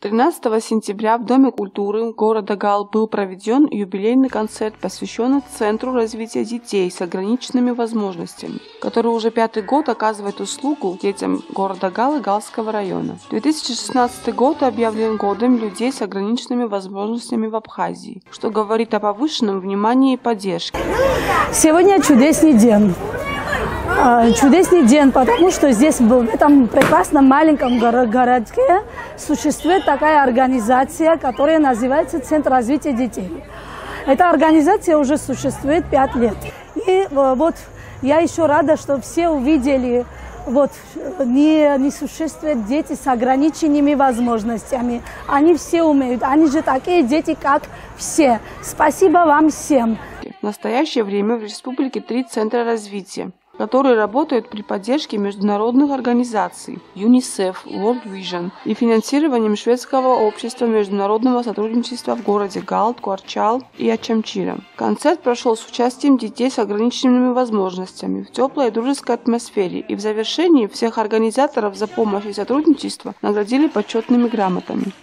13 сентября в Доме культуры города Гал был проведен юбилейный концерт, посвященный Центру развития детей с ограниченными возможностями, который уже пятый год оказывает услугу детям города Гал и Галского района. 2016 год объявлен годом людей с ограниченными возможностями в Абхазии, что говорит о повышенном внимании и поддержке. Сегодня чудесный день. А, чудесный день, потому что здесь, в этом прекрасном маленьком городке, существует такая организация, которая называется Центр развития детей. Эта организация уже существует пять лет. И вот я еще рада, что все увидели, вот не, не существуют дети с ограниченными возможностями. Они все умеют. Они же такие дети, как все. Спасибо вам всем. В настоящее время в республике три центра развития которые работают при поддержке международных организаций UNICEF, World Vision и финансированием шведского общества международного сотрудничества в городе Галт, Куарчал и Ачамчира. Концерт прошел с участием детей с ограниченными возможностями в теплой и дружеской атмосфере, и в завершении всех организаторов за помощь и сотрудничество наградили почетными грамотами.